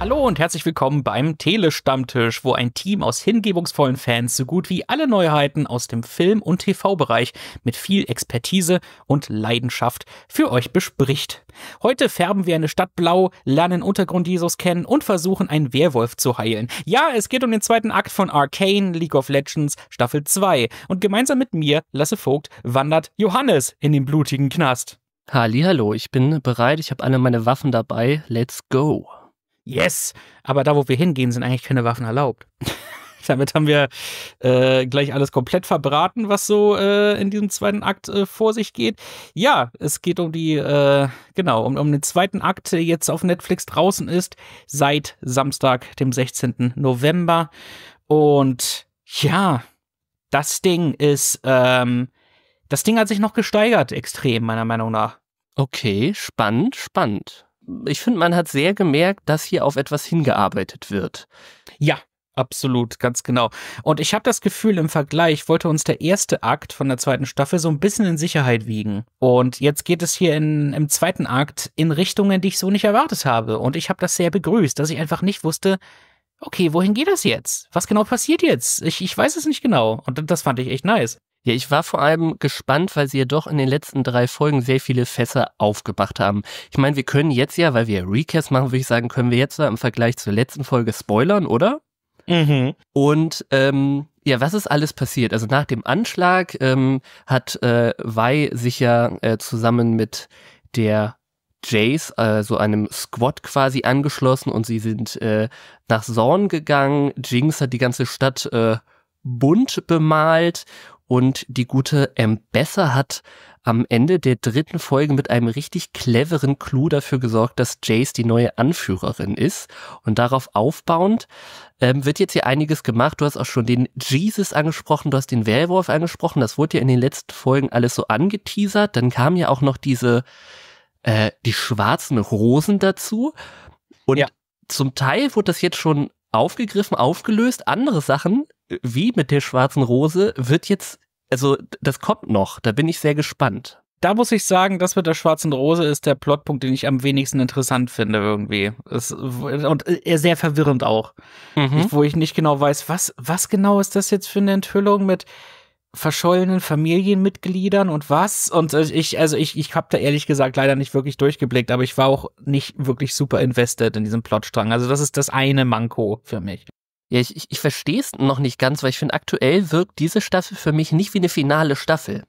Hallo und herzlich willkommen beim Telestammtisch, wo ein Team aus hingebungsvollen Fans so gut wie alle Neuheiten aus dem Film- und TV-Bereich mit viel Expertise und Leidenschaft für euch bespricht. Heute färben wir eine Stadt blau, lernen Untergrund Jesus kennen und versuchen einen Werwolf zu heilen. Ja, es geht um den zweiten Akt von Arcane League of Legends Staffel 2 und gemeinsam mit mir, Lasse Vogt, wandert Johannes in den blutigen Knast. Hallo, ich bin bereit, ich habe alle meine Waffen dabei. Let's go. Yes! Aber da, wo wir hingehen, sind eigentlich keine Waffen erlaubt. Damit haben wir äh, gleich alles komplett verbraten, was so äh, in diesem zweiten Akt äh, vor sich geht. Ja, es geht um die, äh, genau, um, um den zweiten Akt, der jetzt auf Netflix draußen ist, seit Samstag, dem 16. November. Und ja, das Ding ist, ähm, das Ding hat sich noch gesteigert, extrem, meiner Meinung nach. Okay, spannend, spannend ich finde, man hat sehr gemerkt, dass hier auf etwas hingearbeitet wird. Ja, Absolut, ganz genau. Und ich habe das Gefühl, im Vergleich wollte uns der erste Akt von der zweiten Staffel so ein bisschen in Sicherheit wiegen. Und jetzt geht es hier in, im zweiten Akt in Richtungen, die ich so nicht erwartet habe. Und ich habe das sehr begrüßt, dass ich einfach nicht wusste, okay, wohin geht das jetzt? Was genau passiert jetzt? Ich, ich weiß es nicht genau. Und das fand ich echt nice. Ja, ich war vor allem gespannt, weil sie ja doch in den letzten drei Folgen sehr viele Fässer aufgemacht haben. Ich meine, wir können jetzt ja, weil wir Recasts machen, würde ich sagen, können wir jetzt ja im Vergleich zur letzten Folge spoilern, oder? Mhm. Und ähm, ja, was ist alles passiert? Also nach dem Anschlag ähm, hat äh, Wei sich ja äh, zusammen mit der Jace, also einem Squad quasi angeschlossen und sie sind äh, nach Zorn gegangen. Jinx hat die ganze Stadt äh, bunt bemalt und die gute Embesser hat am Ende der dritten Folge mit einem richtig cleveren Clou dafür gesorgt, dass Jace die neue Anführerin ist. Und darauf aufbauend ähm, wird jetzt hier einiges gemacht. Du hast auch schon den Jesus angesprochen, du hast den Werwolf angesprochen. Das wurde ja in den letzten Folgen alles so angeteasert. Dann kamen ja auch noch diese, äh, die schwarzen Rosen dazu. Und ja. zum Teil wurde das jetzt schon aufgegriffen, aufgelöst. Andere Sachen wie mit der schwarzen Rose wird jetzt, also das kommt noch, da bin ich sehr gespannt. Da muss ich sagen, das mit der schwarzen Rose ist der Plotpunkt, den ich am wenigsten interessant finde irgendwie. Es, und er sehr verwirrend auch. Mhm. Ich, wo ich nicht genau weiß, was, was genau ist das jetzt für eine Enthüllung mit verschollenen Familienmitgliedern und was? Und ich, also ich, ich habe da ehrlich gesagt leider nicht wirklich durchgeblickt, aber ich war auch nicht wirklich super invested in diesem Plotstrang. Also das ist das eine Manko für mich. Ja, ich, ich, ich verstehe es noch nicht ganz, weil ich finde, aktuell wirkt diese Staffel für mich nicht wie eine finale Staffel.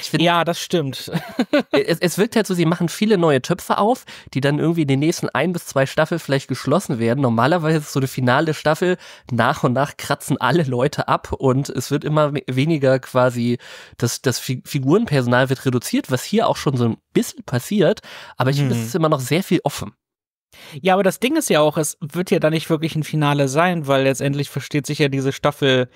Find, ja, das stimmt. es, es wirkt halt so, sie machen viele neue Töpfe auf, die dann irgendwie in den nächsten ein bis zwei Staffeln vielleicht geschlossen werden. Normalerweise ist so eine finale Staffel, nach und nach kratzen alle Leute ab und es wird immer weniger quasi, das, das Figurenpersonal wird reduziert, was hier auch schon so ein bisschen passiert, aber ich hm. finde, es ist immer noch sehr viel offen. Ja, aber das Ding ist ja auch, es wird ja da nicht wirklich ein Finale sein, weil letztendlich versteht sich ja diese Staffel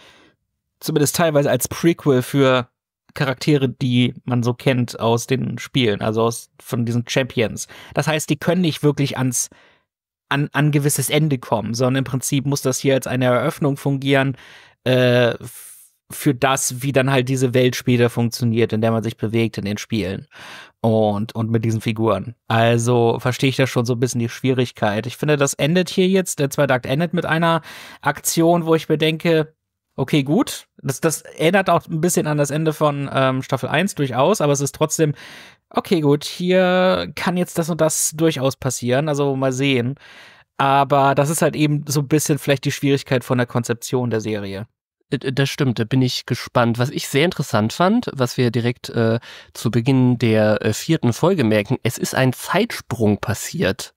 zumindest teilweise als Prequel für Charaktere, die man so kennt aus den Spielen, also aus von diesen Champions. Das heißt, die können nicht wirklich ans an an gewisses Ende kommen, sondern im Prinzip muss das hier als eine Eröffnung fungieren äh, für das, wie dann halt diese Welt später funktioniert, in der man sich bewegt in den Spielen und, und mit diesen Figuren. Also verstehe ich da schon so ein bisschen die Schwierigkeit. Ich finde, das endet hier jetzt, der zweite Akt endet mit einer Aktion, wo ich mir denke, okay, gut, das, das erinnert auch ein bisschen an das Ende von ähm, Staffel 1 durchaus, aber es ist trotzdem, okay, gut, hier kann jetzt das und das durchaus passieren, also mal sehen. Aber das ist halt eben so ein bisschen vielleicht die Schwierigkeit von der Konzeption der Serie. Äh, das stimmt, da bin ich gespannt. Was ich sehr interessant fand, was wir direkt äh, zu Beginn der äh, vierten Folge merken, es ist ein Zeitsprung passiert.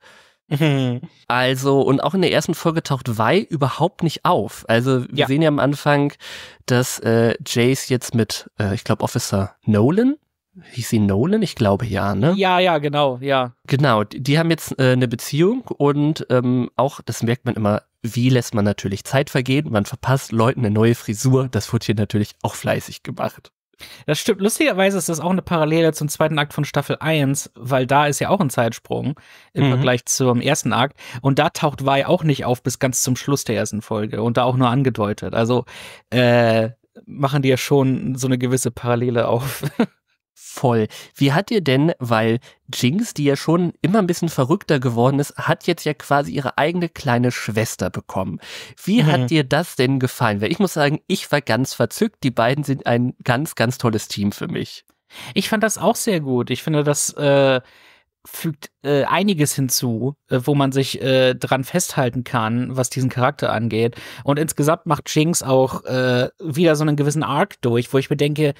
Also, und auch in der ersten Folge taucht Wei überhaupt nicht auf. Also, wir ja. sehen ja am Anfang, dass äh, Jace jetzt mit, äh, ich glaube, Officer Nolan, hieß sie Nolan? Ich glaube ja, ne? Ja, ja, genau, ja. Genau, die, die haben jetzt äh, eine Beziehung und ähm, auch, das merkt man immer wie lässt man natürlich Zeit vergehen? Man verpasst Leuten eine neue Frisur. Das wird hier natürlich auch fleißig gemacht. Das stimmt. Lustigerweise ist das auch eine Parallele zum zweiten Akt von Staffel 1, weil da ist ja auch ein Zeitsprung im mhm. Vergleich zum ersten Akt. Und da taucht Wei auch nicht auf bis ganz zum Schluss der ersten Folge und da auch nur angedeutet. Also äh, machen die ja schon so eine gewisse Parallele auf. Voll. Wie hat dir denn, weil Jinx, die ja schon immer ein bisschen verrückter geworden ist, hat jetzt ja quasi ihre eigene kleine Schwester bekommen. Wie mhm. hat dir das denn gefallen? Weil ich muss sagen, ich war ganz verzückt. Die beiden sind ein ganz, ganz tolles Team für mich. Ich fand das auch sehr gut. Ich finde, das äh, fügt äh, einiges hinzu, äh, wo man sich äh, dran festhalten kann, was diesen Charakter angeht. Und insgesamt macht Jinx auch äh, wieder so einen gewissen Arc durch, wo ich mir denke,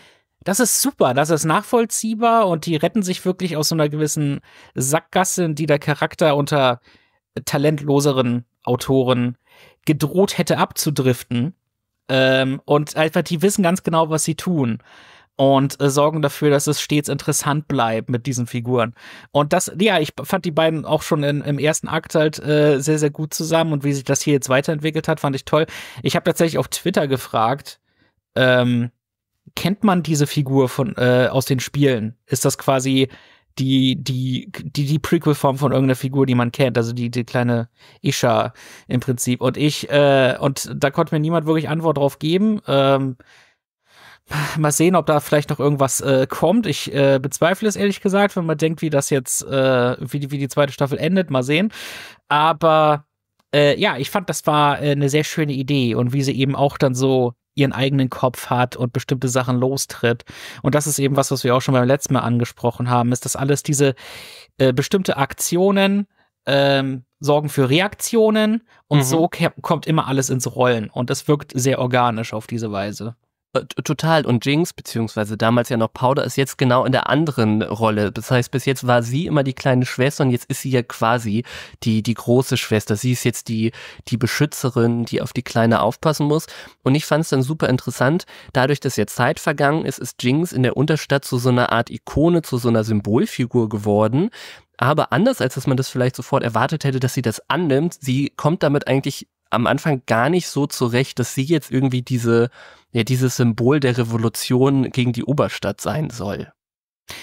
das ist super, das ist nachvollziehbar und die retten sich wirklich aus so einer gewissen Sackgasse, in die der Charakter unter talentloseren Autoren gedroht hätte abzudriften. Ähm, und einfach, die wissen ganz genau, was sie tun. Und äh, sorgen dafür, dass es stets interessant bleibt mit diesen Figuren. Und das, ja, ich fand die beiden auch schon in, im ersten Akt halt äh, sehr, sehr gut zusammen. Und wie sich das hier jetzt weiterentwickelt hat, fand ich toll. Ich habe tatsächlich auf Twitter gefragt, ähm, kennt man diese Figur von äh, aus den Spielen? Ist das quasi die die die die Prequel-Form von irgendeiner Figur, die man kennt, also die die kleine Isha im Prinzip. Und ich äh, und da konnte mir niemand wirklich Antwort drauf geben. Ähm, mal sehen, ob da vielleicht noch irgendwas äh, kommt. Ich äh, bezweifle es ehrlich gesagt, wenn man denkt, wie das jetzt äh, wie die wie die zweite Staffel endet. Mal sehen. Aber äh, ja, ich fand, das war äh, eine sehr schöne Idee und wie sie eben auch dann so ihren eigenen Kopf hat und bestimmte Sachen lostritt. Und das ist eben was, was wir auch schon beim letzten Mal angesprochen haben, ist, dass alles diese äh, bestimmte Aktionen ähm, sorgen für Reaktionen und mhm. so kommt immer alles ins Rollen und es wirkt sehr organisch auf diese Weise. Äh, total. Und Jinx, beziehungsweise damals ja noch Powder, ist jetzt genau in der anderen Rolle. Das heißt, bis jetzt war sie immer die kleine Schwester und jetzt ist sie ja quasi die, die große Schwester. Sie ist jetzt die, die Beschützerin, die auf die Kleine aufpassen muss. Und ich fand es dann super interessant. Dadurch, dass jetzt Zeit vergangen ist, ist Jinx in der Unterstadt zu so einer Art Ikone, zu so einer Symbolfigur geworden. Aber anders als dass man das vielleicht sofort erwartet hätte, dass sie das annimmt, sie kommt damit eigentlich am Anfang gar nicht so zurecht, dass sie jetzt irgendwie diese, ja, dieses Symbol der Revolution gegen die Oberstadt sein soll.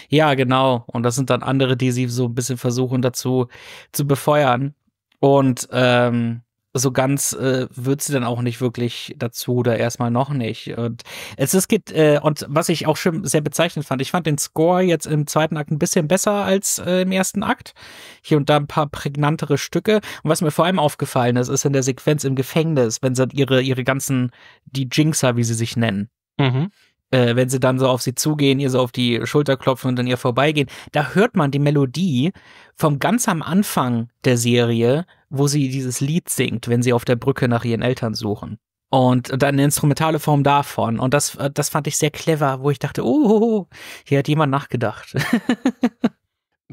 Ja, genau. Und das sind dann andere, die sie so ein bisschen versuchen dazu zu befeuern. Und ähm, so ganz äh, wird sie dann auch nicht wirklich dazu oder erstmal noch nicht. Und es, es geht, äh, und was ich auch schon sehr bezeichnend fand, ich fand den Score jetzt im zweiten Akt ein bisschen besser als äh, im ersten Akt. Hier und da ein paar prägnantere Stücke. Und was mir vor allem aufgefallen ist, ist in der Sequenz im Gefängnis, wenn sie ihre, ihre ganzen, die Jinxer, wie sie sich nennen. Mhm äh, wenn sie dann so auf sie zugehen, ihr so auf die Schulter klopfen und dann ihr vorbeigehen, da hört man die Melodie vom ganz am Anfang der Serie wo sie dieses Lied singt, wenn sie auf der Brücke nach ihren Eltern suchen. Und dann eine instrumentale Form davon. Und das, das fand ich sehr clever, wo ich dachte, oh, hier hat jemand nachgedacht.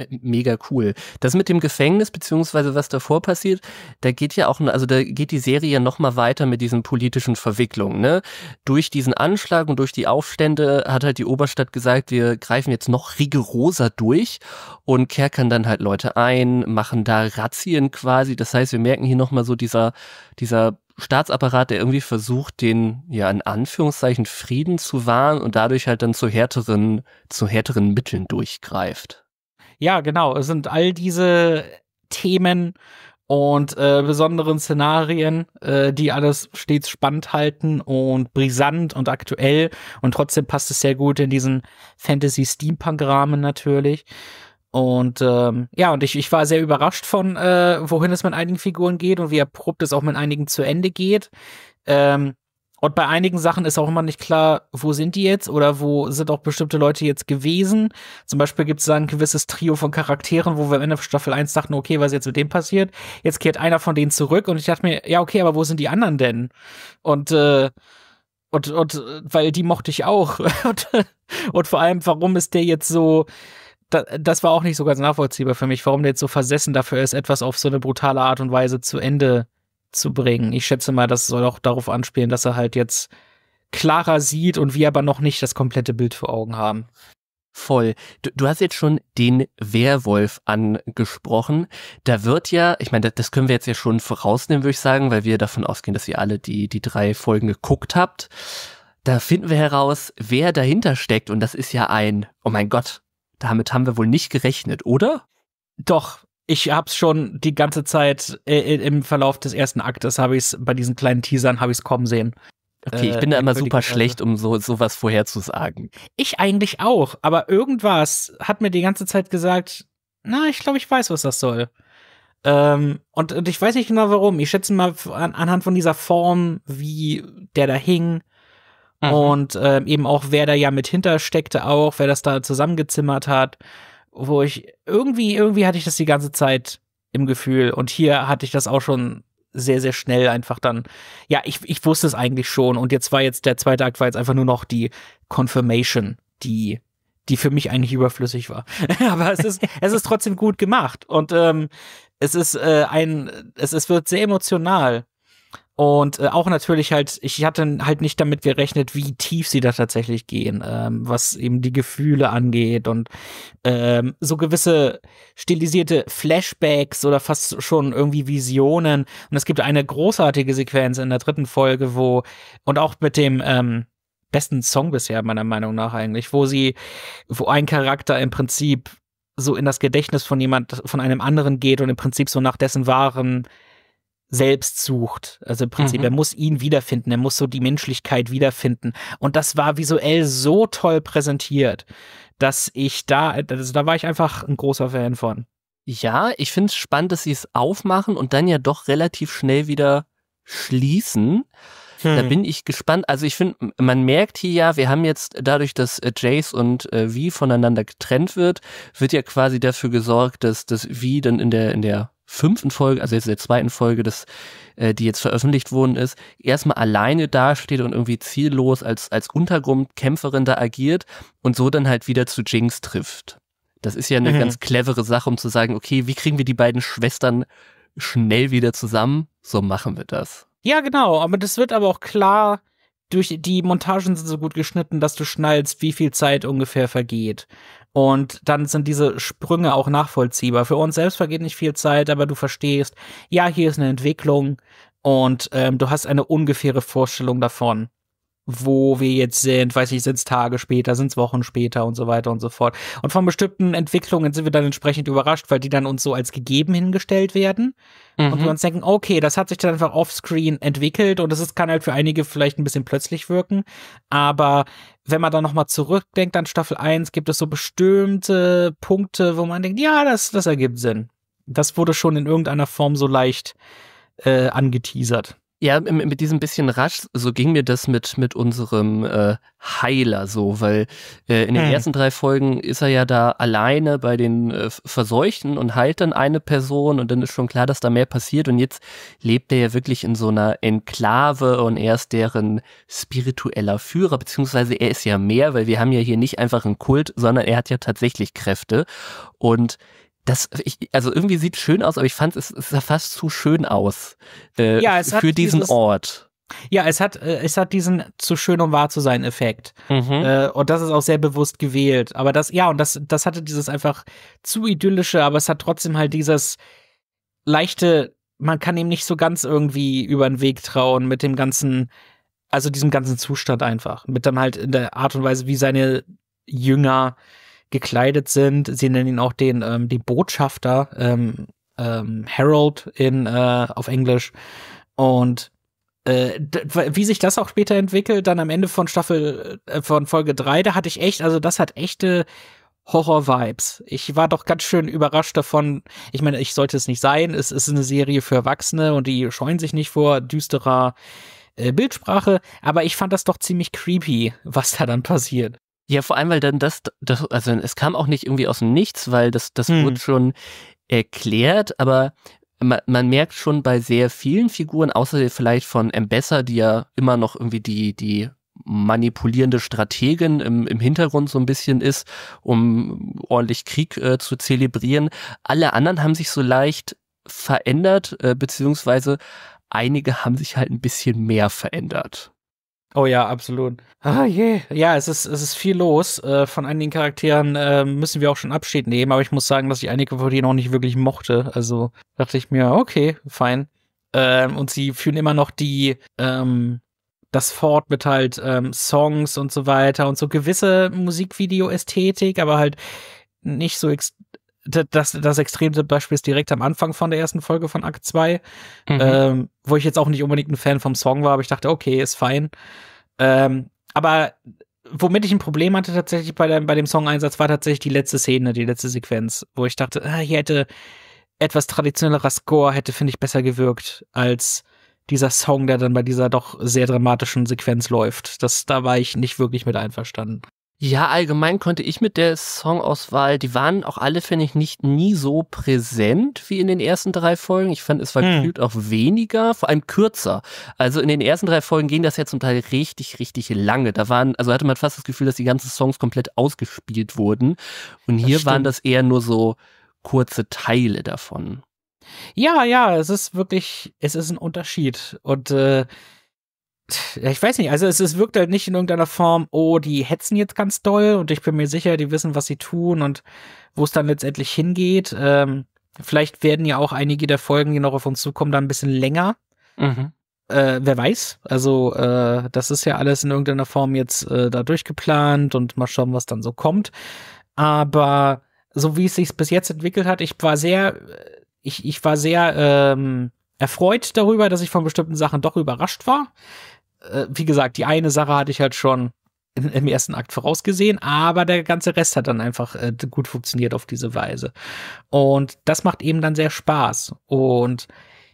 mega cool. Das mit dem Gefängnis, beziehungsweise was davor passiert, da geht ja auch, also da geht die Serie ja nochmal weiter mit diesen politischen Verwicklungen, ne? Durch diesen Anschlag und durch die Aufstände hat halt die Oberstadt gesagt, wir greifen jetzt noch rigoroser durch und kerkern dann halt Leute ein, machen da Razzien quasi. Das heißt, wir merken hier nochmal so dieser, dieser Staatsapparat, der irgendwie versucht, den, ja, in Anführungszeichen Frieden zu wahren und dadurch halt dann zu härteren, zu härteren Mitteln durchgreift. Ja, genau. Es sind all diese Themen und äh, besonderen Szenarien, äh, die alles stets spannend halten und brisant und aktuell. Und trotzdem passt es sehr gut in diesen Fantasy-Steampunk-Rahmen natürlich. Und ähm, ja, und ich, ich war sehr überrascht von, äh, wohin es mit einigen Figuren geht und wie abrupt es auch mit einigen zu Ende geht. Ähm, und bei einigen Sachen ist auch immer nicht klar, wo sind die jetzt oder wo sind auch bestimmte Leute jetzt gewesen. Zum Beispiel gibt es da ein gewisses Trio von Charakteren, wo wir am Ende Staffel 1 dachten, okay, was ist jetzt mit dem passiert? Jetzt kehrt einer von denen zurück und ich dachte mir, ja, okay, aber wo sind die anderen denn? Und, äh, und, und, weil die mochte ich auch. und, und vor allem, warum ist der jetzt so, das war auch nicht so ganz nachvollziehbar für mich, warum der jetzt so versessen dafür ist, etwas auf so eine brutale Art und Weise zu Ende zu bringen. Ich schätze mal, das soll auch darauf anspielen, dass er halt jetzt klarer sieht und wir aber noch nicht das komplette Bild vor Augen haben. Voll. Du, du, hast jetzt schon den Werwolf angesprochen. Da wird ja, ich meine, das können wir jetzt ja schon vorausnehmen, würde ich sagen, weil wir davon ausgehen, dass ihr alle die, die drei Folgen geguckt habt. da finden wir heraus, wer dahinter steckt. Und das ist ja ein, oh mein Gott, damit haben wir wohl nicht gerechnet, oder? Doch, ich hab's schon die ganze Zeit äh, im Verlauf des ersten Aktes habe ich's bei diesen kleinen Teasern habe ich's kommen sehen. Okay, ich bin da immer super schlecht, um so sowas vorherzusagen. Ich eigentlich auch, aber irgendwas hat mir die ganze Zeit gesagt, na, ich glaube, ich weiß, was das soll. Ähm, und, und ich weiß nicht genau warum. Ich schätze mal an, anhand von dieser Form, wie der da hing mhm. und ähm, eben auch, wer da ja mit hintersteckte auch, wer das da zusammengezimmert hat, wo ich irgendwie, irgendwie hatte ich das die ganze Zeit im Gefühl und hier hatte ich das auch schon sehr, sehr schnell einfach dann, ja, ich, ich wusste es eigentlich schon und jetzt war jetzt, der zweite Akt war jetzt einfach nur noch die Confirmation, die, die für mich eigentlich überflüssig war. Aber es ist, es ist trotzdem gut gemacht und ähm, es ist äh, ein, es, es wird sehr emotional. Und äh, auch natürlich halt, ich hatte halt nicht damit gerechnet, wie tief sie da tatsächlich gehen, ähm, was eben die Gefühle angeht und ähm, so gewisse stilisierte Flashbacks oder fast schon irgendwie Visionen. Und es gibt eine großartige Sequenz in der dritten Folge, wo, und auch mit dem ähm, besten Song bisher, meiner Meinung nach eigentlich, wo sie, wo ein Charakter im Prinzip so in das Gedächtnis von jemand, von einem anderen geht und im Prinzip so nach dessen wahren selbst sucht. Also im Prinzip, mhm. er muss ihn wiederfinden, er muss so die Menschlichkeit wiederfinden. Und das war visuell so toll präsentiert, dass ich da, also da war ich einfach ein großer Fan von. Ja, ich finde es spannend, dass sie es aufmachen und dann ja doch relativ schnell wieder schließen. Hm. Da bin ich gespannt. Also ich finde, man merkt hier ja, wir haben jetzt dadurch, dass äh, Jace und äh, Vi voneinander getrennt wird, wird ja quasi dafür gesorgt, dass das Vi dann in der in der fünften Folge, also jetzt der zweiten Folge, das, äh, die jetzt veröffentlicht worden ist, erstmal alleine dasteht und irgendwie ziellos als, als Untergrundkämpferin da agiert und so dann halt wieder zu Jinx trifft. Das ist ja eine mhm. ganz clevere Sache, um zu sagen, okay, wie kriegen wir die beiden Schwestern schnell wieder zusammen? So machen wir das. Ja, genau, aber das wird aber auch klar, durch die Montagen sind so gut geschnitten, dass du schnallst, wie viel Zeit ungefähr vergeht. Und dann sind diese Sprünge auch nachvollziehbar. Für uns selbst vergeht nicht viel Zeit, aber du verstehst, ja, hier ist eine Entwicklung und ähm, du hast eine ungefähre Vorstellung davon wo wir jetzt sind, weiß ich, sind es Tage später, sind es Wochen später und so weiter und so fort. Und von bestimmten Entwicklungen sind wir dann entsprechend überrascht, weil die dann uns so als gegeben hingestellt werden. Mhm. Und wir uns denken, okay, das hat sich dann einfach offscreen entwickelt und das ist, kann halt für einige vielleicht ein bisschen plötzlich wirken. Aber wenn man dann nochmal zurückdenkt an Staffel 1, gibt es so bestimmte Punkte, wo man denkt, ja, das, das ergibt Sinn. Das wurde schon in irgendeiner Form so leicht äh, angeteasert. Ja, mit diesem bisschen rasch, so ging mir das mit, mit unserem äh, Heiler so, weil äh, in den hm. ersten drei Folgen ist er ja da alleine bei den äh, Verseuchten und heilt dann eine Person und dann ist schon klar, dass da mehr passiert und jetzt lebt er ja wirklich in so einer Enklave und er ist deren spiritueller Führer, beziehungsweise er ist ja mehr, weil wir haben ja hier nicht einfach einen Kult, sondern er hat ja tatsächlich Kräfte und das, ich, also irgendwie sieht schön aus, aber ich fand es, es sah fast zu schön aus äh, ja, es für diesen dieses, Ort. Ja, es hat, äh, es hat diesen zu schön, um wahr zu sein Effekt. Mhm. Äh, und das ist auch sehr bewusst gewählt. Aber das, ja, und das, das hatte dieses einfach zu idyllische, aber es hat trotzdem halt dieses leichte, man kann ihm nicht so ganz irgendwie über den Weg trauen mit dem ganzen, also diesem ganzen Zustand einfach. Mit dann halt in der Art und Weise, wie seine Jünger gekleidet sind. Sie nennen ihn auch den, ähm, die Botschafter, ähm, ähm, Harold in, äh, auf Englisch. Und äh, wie sich das auch später entwickelt, dann am Ende von Staffel, äh, von Folge 3, da hatte ich echt, also das hat echte Horror-Vibes. Ich war doch ganz schön überrascht davon. Ich meine, ich sollte es nicht sein. Es ist eine Serie für Erwachsene und die scheuen sich nicht vor düsterer äh, Bildsprache. Aber ich fand das doch ziemlich creepy, was da dann passiert. Ja, vor allem, weil dann das, das, also es kam auch nicht irgendwie aus dem Nichts, weil das, das hm. wurde schon erklärt, aber man, man merkt schon bei sehr vielen Figuren, außer vielleicht von Embesser, die ja immer noch irgendwie die, die manipulierende Strategin im, im Hintergrund so ein bisschen ist, um ordentlich Krieg äh, zu zelebrieren. Alle anderen haben sich so leicht verändert, äh, beziehungsweise einige haben sich halt ein bisschen mehr verändert. Oh ja, absolut. Ah je, ja, es ist es ist viel los. Äh, von einigen Charakteren äh, müssen wir auch schon Abschied nehmen, aber ich muss sagen, dass ich einige von denen auch nicht wirklich mochte. Also dachte ich mir, okay, fein. Ähm, und sie führen immer noch die ähm, das fort mit halt ähm, Songs und so weiter und so gewisse Musikvideo-Ästhetik, aber halt nicht so das, das extremste Beispiel ist direkt am Anfang von der ersten Folge von Akt 2, mhm. ähm, wo ich jetzt auch nicht unbedingt ein Fan vom Song war, aber ich dachte, okay, ist fein. Ähm, aber womit ich ein Problem hatte tatsächlich bei, der, bei dem Song-Einsatz, war tatsächlich die letzte Szene, die letzte Sequenz, wo ich dachte, ah, hier hätte etwas traditionellerer Score hätte, finde ich, besser gewirkt als dieser Song, der dann bei dieser doch sehr dramatischen Sequenz läuft. Das, da war ich nicht wirklich mit einverstanden. Ja, allgemein konnte ich mit der Songauswahl, die waren auch alle, finde ich, nicht nie so präsent wie in den ersten drei Folgen. Ich fand, es war hm. gefühlt auch weniger, vor allem kürzer. Also in den ersten drei Folgen ging das ja zum Teil richtig, richtig lange. Da waren, also hatte man fast das Gefühl, dass die ganzen Songs komplett ausgespielt wurden. Und hier waren das eher nur so kurze Teile davon. Ja, ja, es ist wirklich, es ist ein Unterschied. Und äh, ich weiß nicht, also es, es wirkt halt nicht in irgendeiner Form, oh, die hetzen jetzt ganz doll und ich bin mir sicher, die wissen, was sie tun und wo es dann letztendlich hingeht. Ähm, vielleicht werden ja auch einige der Folgen, die noch auf uns zukommen, dann ein bisschen länger. Mhm. Äh, wer weiß. Also, äh, das ist ja alles in irgendeiner Form jetzt äh, da durchgeplant und mal schauen, was dann so kommt. Aber so wie es sich bis jetzt entwickelt hat, ich war sehr, ich, ich war sehr ähm, erfreut darüber, dass ich von bestimmten Sachen doch überrascht war äh, wie gesagt, die eine Sache hatte ich halt schon in, im ersten Akt vorausgesehen, aber der ganze Rest hat dann einfach äh, gut funktioniert auf diese Weise. Und das macht eben dann sehr Spaß. Und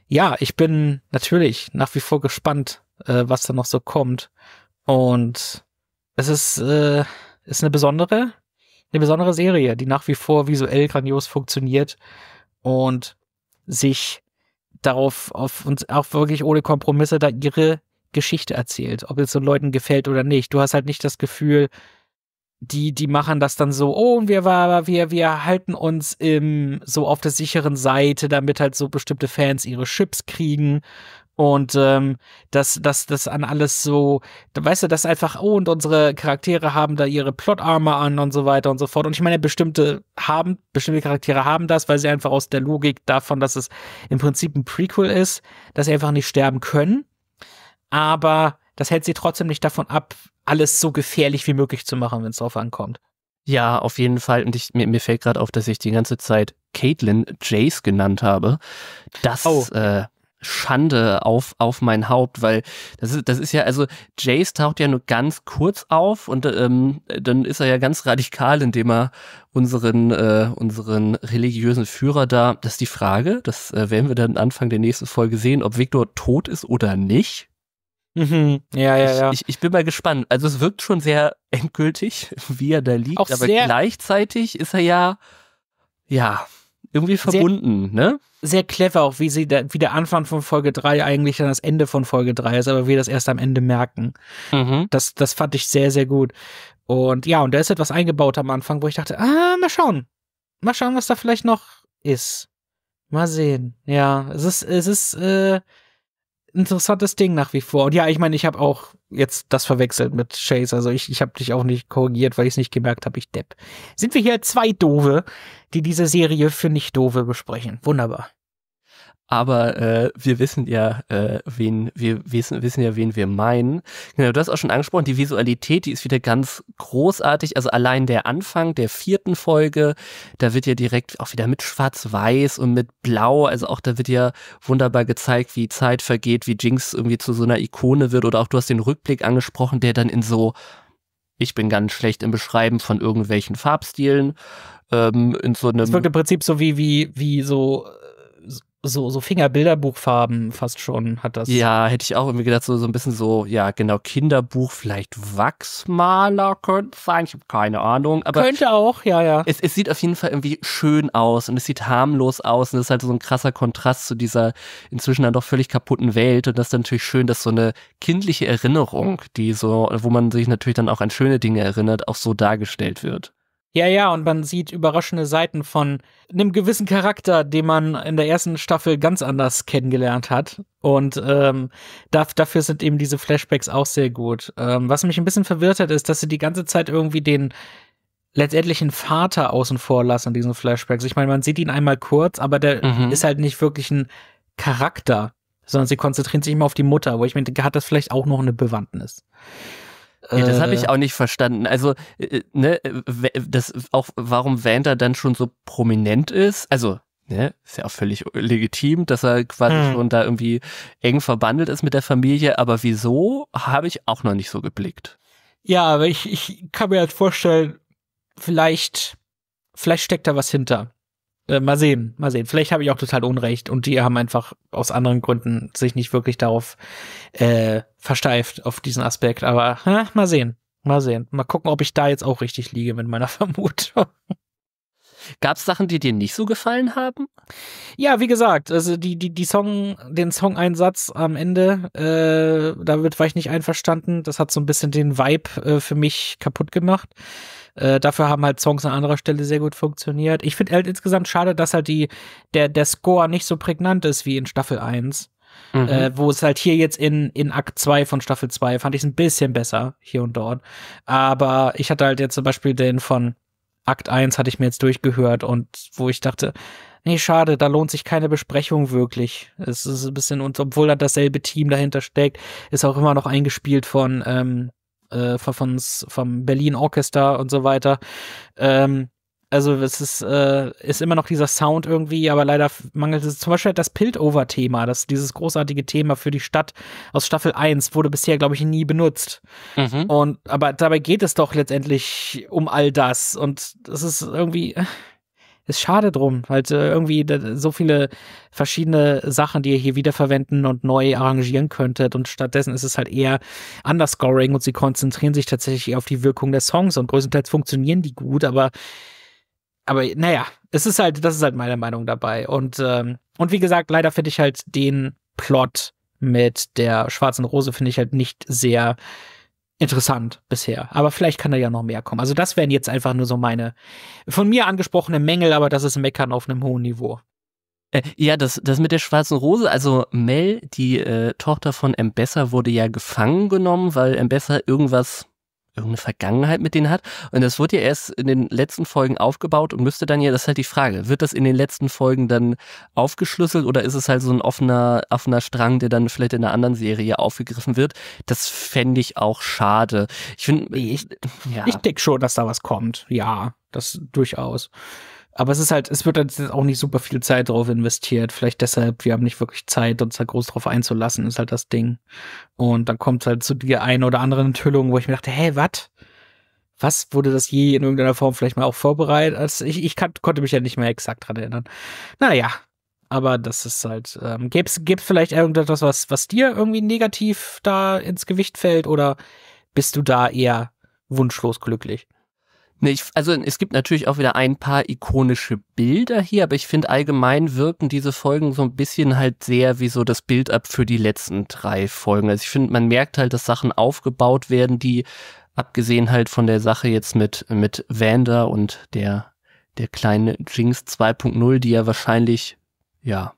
ja, ich bin natürlich nach wie vor gespannt, äh, was da noch so kommt. Und es ist, äh, ist eine besondere, eine besondere Serie, die nach wie vor visuell grandios funktioniert und sich darauf auf uns auch wirklich ohne Kompromisse da ihre Geschichte erzählt, ob es so Leuten gefällt oder nicht. Du hast halt nicht das Gefühl, die, die machen das dann so, oh, wir, wir, wir halten uns im, so auf der sicheren Seite, damit halt so bestimmte Fans ihre Chips kriegen und ähm, dass das, das an alles so, weißt du, das einfach, oh, und unsere Charaktere haben da ihre Plotarme an und so weiter und so fort. Und ich meine, bestimmte haben, bestimmte Charaktere haben das, weil sie einfach aus der Logik davon, dass es im Prinzip ein Prequel ist, dass sie einfach nicht sterben können aber das hält sie trotzdem nicht davon ab, alles so gefährlich wie möglich zu machen, wenn es drauf ankommt. Ja, auf jeden Fall. Und ich, mir, mir fällt gerade auf, dass ich die ganze Zeit Caitlin Jace genannt habe. Das oh. äh, Schande auf, auf mein Haupt, weil das ist, das ist ja, also Jace taucht ja nur ganz kurz auf und ähm, dann ist er ja ganz radikal, indem er unseren, äh, unseren religiösen Führer da, das ist die Frage, das äh, werden wir dann Anfang der nächsten Folge sehen, ob Victor tot ist oder nicht. Mhm. Ja, ja, ja. Ich, ich, ich, bin mal gespannt. Also es wirkt schon sehr endgültig, wie er da liegt, Auch aber gleichzeitig ist er ja, ja, irgendwie verbunden, sehr, ne? Sehr clever auch, wie sie da, wie der Anfang von Folge 3 eigentlich dann das Ende von Folge 3 ist, aber wir das erst am Ende merken. Mhm. Das, das fand ich sehr, sehr gut. Und ja, und da ist etwas eingebaut am Anfang, wo ich dachte, ah, mal schauen. Mal schauen, was da vielleicht noch ist. Mal sehen. Ja, es ist, es ist, äh, interessantes Ding nach wie vor. Und ja, ich meine, ich habe auch jetzt das verwechselt mit Chase. Also ich, ich habe dich auch nicht korrigiert, weil ich es nicht gemerkt habe, ich depp. Sind wir hier zwei Dove, die diese Serie für nicht Dove besprechen. Wunderbar aber äh, wir wissen ja, äh, wen wir wissen, wissen ja, wen wir meinen. Genau, du hast auch schon angesprochen, die Visualität, die ist wieder ganz großartig. Also allein der Anfang der vierten Folge, da wird ja direkt auch wieder mit Schwarz-Weiß und mit Blau, also auch da wird ja wunderbar gezeigt, wie Zeit vergeht, wie Jinx irgendwie zu so einer Ikone wird. Oder auch du hast den Rückblick angesprochen, der dann in so ich bin ganz schlecht im Beschreiben von irgendwelchen Farbstilen. Ähm, in so einem. Es wirkt im Prinzip so wie, wie, wie so so, so Fingerbilderbuchfarben fast schon hat das. Ja, hätte ich auch irgendwie gedacht, so, so ein bisschen so, ja, genau, Kinderbuch, vielleicht Wachsmaler könnte sein, ich habe keine Ahnung. Aber könnte auch, ja, ja. Es, es sieht auf jeden Fall irgendwie schön aus und es sieht harmlos aus und es ist halt so ein krasser Kontrast zu dieser inzwischen dann doch völlig kaputten Welt und das ist natürlich schön, dass so eine kindliche Erinnerung, die so, wo man sich natürlich dann auch an schöne Dinge erinnert, auch so dargestellt wird. Ja, ja, und man sieht überraschende Seiten von einem gewissen Charakter, den man in der ersten Staffel ganz anders kennengelernt hat. Und ähm, dafür sind eben diese Flashbacks auch sehr gut. Ähm, was mich ein bisschen verwirrt hat, ist, dass sie die ganze Zeit irgendwie den letztendlichen Vater außen vor lassen in diesen Flashbacks. Ich meine, man sieht ihn einmal kurz, aber der mhm. ist halt nicht wirklich ein Charakter sondern sie konzentrieren sich immer auf die Mutter, wo ich mir denke, hat das vielleicht auch noch eine Bewandtnis. Ja, das habe ich äh. auch nicht verstanden. Also, äh, ne, das auch, warum Vander dann schon so prominent ist. Also, ne, ist ja auch völlig legitim, dass er quasi hm. schon da irgendwie eng verbandelt ist mit der Familie. Aber wieso, habe ich auch noch nicht so geblickt. Ja, aber ich, ich kann mir halt vorstellen, vielleicht, vielleicht steckt da was hinter. Äh, mal sehen, mal sehen. Vielleicht habe ich auch total Unrecht und die haben einfach aus anderen Gründen sich nicht wirklich darauf äh, versteift, auf diesen Aspekt. Aber äh, mal sehen, mal sehen. Mal gucken, ob ich da jetzt auch richtig liege mit meiner Vermutung. Gab es Sachen, die dir nicht so gefallen haben? Ja, wie gesagt, also die, die, die Song, den Song-Einsatz am Ende, äh, damit war ich nicht einverstanden. Das hat so ein bisschen den Vibe äh, für mich kaputt gemacht. Äh, dafür haben halt Songs an anderer Stelle sehr gut funktioniert. Ich finde halt insgesamt schade, dass halt die, der, der Score nicht so prägnant ist wie in Staffel 1. Mhm. Äh, wo es halt hier jetzt in, in Akt 2 von Staffel 2 fand ich es ein bisschen besser, hier und dort. Aber ich hatte halt jetzt zum Beispiel den von Akt 1 hatte ich mir jetzt durchgehört und wo ich dachte, nee, schade, da lohnt sich keine Besprechung wirklich. Es ist ein bisschen, und obwohl da dasselbe Team dahinter steckt, ist auch immer noch eingespielt von, ähm, äh, von, vom Berlin Orchester und so weiter. Ähm, also es ist, äh, ist immer noch dieser Sound irgendwie, aber leider mangelt es zum Beispiel das Piltover-Thema, das dieses großartige Thema für die Stadt aus Staffel 1 wurde bisher, glaube ich, nie benutzt. Mhm. Und aber dabei geht es doch letztendlich um all das. Und das ist irgendwie ist schade drum, halt äh, irgendwie so viele verschiedene Sachen, die ihr hier wiederverwenden und neu arrangieren könntet. Und stattdessen ist es halt eher Underscoring und sie konzentrieren sich tatsächlich auf die Wirkung der Songs. Und größtenteils funktionieren die gut, aber aber naja, es ist halt, das ist halt meine Meinung dabei. Und ähm, und wie gesagt, leider finde ich halt den Plot mit der schwarzen Rose finde ich halt nicht sehr interessant bisher. Aber vielleicht kann da ja noch mehr kommen. Also das wären jetzt einfach nur so meine von mir angesprochene Mängel, aber das ist Meckern auf einem hohen Niveau. Äh, ja, das, das mit der schwarzen Rose, also Mel, die äh, Tochter von Mbessa, wurde ja gefangen genommen, weil Mbessa irgendwas irgendeine Vergangenheit mit denen hat. Und das wurde ja erst in den letzten Folgen aufgebaut und müsste dann ja, das ist halt die Frage, wird das in den letzten Folgen dann aufgeschlüsselt oder ist es halt so ein offener, offener Strang, der dann vielleicht in einer anderen Serie aufgegriffen wird? Das fände ich auch schade. Ich finde, ich, ja. ich denke schon, dass da was kommt. Ja, das durchaus. Aber es ist halt, es wird halt auch nicht super viel Zeit drauf investiert. Vielleicht deshalb, wir haben nicht wirklich Zeit, uns da groß drauf einzulassen, ist halt das Ding. Und dann kommt halt zu dir eine oder andere Enthüllung, wo ich mir dachte, hä, was? Was wurde das je in irgendeiner Form vielleicht mal auch vorbereitet? Also ich, ich kann, konnte mich ja nicht mehr exakt dran erinnern. Naja, aber das ist halt, ähm, gibt's, gibt's vielleicht irgendetwas, was, was dir irgendwie negativ da ins Gewicht fällt oder bist du da eher wunschlos glücklich? Nee, ich, also es gibt natürlich auch wieder ein paar ikonische Bilder hier, aber ich finde allgemein wirken diese Folgen so ein bisschen halt sehr wie so das Bild ab für die letzten drei Folgen. Also ich finde, man merkt halt, dass Sachen aufgebaut werden, die abgesehen halt von der Sache jetzt mit, mit Vander und der, der kleine Jinx 2.0, die ja wahrscheinlich, ja,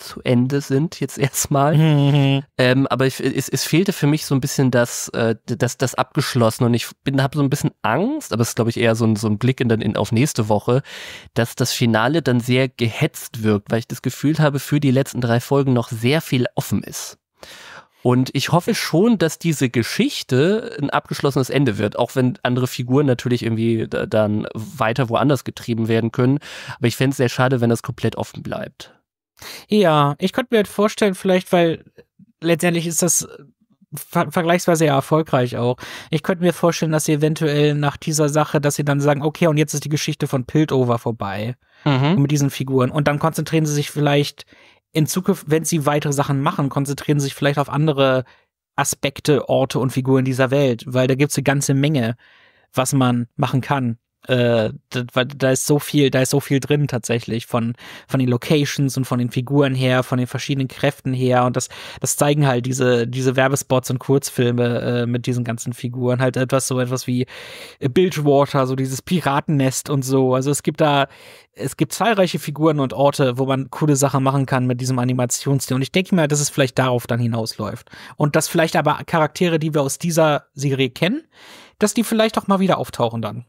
zu Ende sind jetzt erstmal. Mhm. Ähm, aber ich, es, es fehlte für mich so ein bisschen das, äh, das, das abgeschlossen und ich bin habe so ein bisschen Angst, aber es ist glaube ich eher so ein, so ein Blick in, dann in, auf nächste Woche, dass das Finale dann sehr gehetzt wirkt, weil ich das Gefühl habe, für die letzten drei Folgen noch sehr viel offen ist. Und ich hoffe schon, dass diese Geschichte ein abgeschlossenes Ende wird, auch wenn andere Figuren natürlich irgendwie dann weiter woanders getrieben werden können. Aber ich fände es sehr schade, wenn das komplett offen bleibt. Ja, ich könnte mir halt vorstellen, vielleicht, weil letztendlich ist das ver vergleichsweise ja erfolgreich auch. Ich könnte mir vorstellen, dass sie eventuell nach dieser Sache, dass sie dann sagen, okay, und jetzt ist die Geschichte von Piltover vorbei mhm. mit diesen Figuren. Und dann konzentrieren sie sich vielleicht in Zukunft, wenn sie weitere Sachen machen, konzentrieren sie sich vielleicht auf andere Aspekte, Orte und Figuren dieser Welt, weil da gibt es eine ganze Menge, was man machen kann äh, da, da ist so viel, da ist so viel drin tatsächlich von von den Locations und von den Figuren her, von den verschiedenen Kräften her und das das zeigen halt diese diese Werbespots und Kurzfilme äh, mit diesen ganzen Figuren halt etwas so etwas wie Bilgewater, so dieses Piratennest und so. Also es gibt da es gibt zahlreiche Figuren und Orte, wo man coole Sachen machen kann mit diesem Animationsstil. Und ich denke mal, dass es vielleicht darauf dann hinausläuft. Und dass vielleicht aber Charaktere, die wir aus dieser Serie kennen, dass die vielleicht auch mal wieder auftauchen dann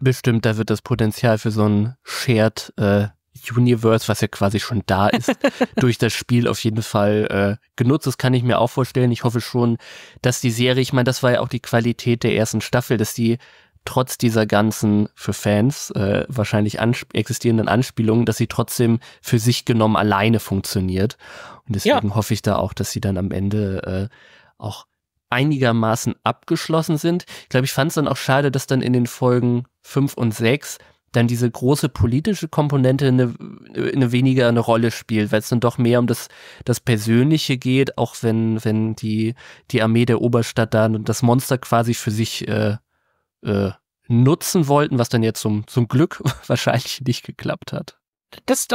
bestimmt, da wird das Potenzial für so ein Shared äh, Universe, was ja quasi schon da ist, durch das Spiel auf jeden Fall äh, genutzt. Das kann ich mir auch vorstellen. Ich hoffe schon, dass die Serie, ich meine, das war ja auch die Qualität der ersten Staffel, dass die trotz dieser ganzen für Fans äh, wahrscheinlich ansp existierenden Anspielungen, dass sie trotzdem für sich genommen alleine funktioniert. Und deswegen ja. hoffe ich da auch, dass sie dann am Ende äh, auch einigermaßen abgeschlossen sind. Ich glaube, ich fand es dann auch schade, dass dann in den Folgen fünf und sechs dann diese große politische Komponente eine, eine weniger eine Rolle spielt, weil es dann doch mehr um das, das Persönliche geht, auch wenn, wenn die, die Armee der Oberstadt dann das Monster quasi für sich äh, äh, nutzen wollten, was dann jetzt zum, zum Glück wahrscheinlich nicht geklappt hat. Das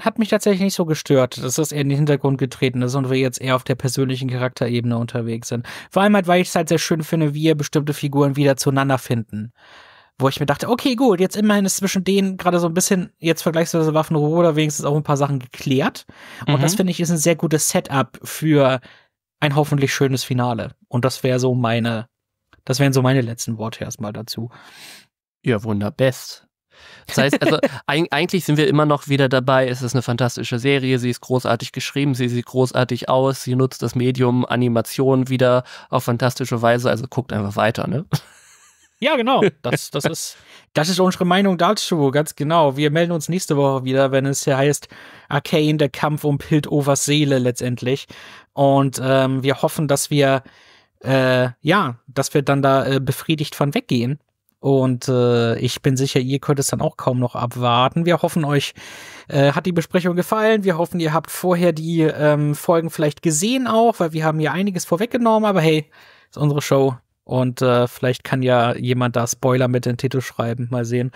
hat mich tatsächlich nicht so gestört, dass das eher in den Hintergrund getreten ist und wir jetzt eher auf der persönlichen Charakterebene unterwegs sind. Vor allem halt, weil ich es halt sehr schön finde, wie bestimmte Figuren wieder zueinander finden wo ich mir dachte, okay, gut, jetzt immerhin ist zwischen denen gerade so ein bisschen, jetzt vergleichsweise Waffenruhe oder wenigstens auch ein paar Sachen geklärt. Und mhm. das finde ich ist ein sehr gutes Setup für ein hoffentlich schönes Finale. Und das wäre so meine, das wären so meine letzten Worte erstmal dazu. Ja, wunderbest. Das heißt, also eigentlich sind wir immer noch wieder dabei. Es ist eine fantastische Serie. Sie ist großartig geschrieben. Sie sieht großartig aus. Sie nutzt das Medium Animation wieder auf fantastische Weise. Also guckt einfach weiter, ne? Ja, genau. Das, das, ist, das ist unsere Meinung dazu, ganz genau. Wir melden uns nächste Woche wieder, wenn es hier heißt Arcane, der Kampf um Piltovers Seele letztendlich. Und ähm, wir hoffen, dass wir, äh, ja, dass wir dann da äh, befriedigt von weggehen. Und äh, ich bin sicher, ihr könnt es dann auch kaum noch abwarten. Wir hoffen, euch äh, hat die Besprechung gefallen. Wir hoffen, ihr habt vorher die ähm, Folgen vielleicht gesehen auch, weil wir haben hier einiges vorweggenommen. Aber hey, ist unsere Show. Und äh, vielleicht kann ja jemand da Spoiler mit den Titel schreiben. Mal sehen.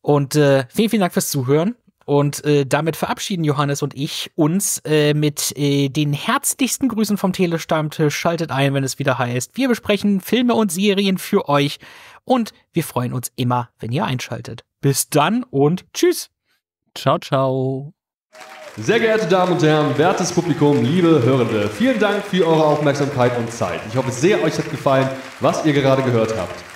Und äh, vielen, vielen Dank fürs Zuhören. Und äh, damit verabschieden Johannes und ich uns äh, mit äh, den herzlichsten Grüßen vom Telestammtisch. Schaltet ein, wenn es wieder heißt. Wir besprechen Filme und Serien für euch. Und wir freuen uns immer, wenn ihr einschaltet. Bis dann und tschüss. Ciao, ciao. Sehr geehrte Damen und Herren, wertes Publikum, liebe Hörende, vielen Dank für eure Aufmerksamkeit und Zeit. Ich hoffe sehr, euch hat gefallen, was ihr gerade gehört habt.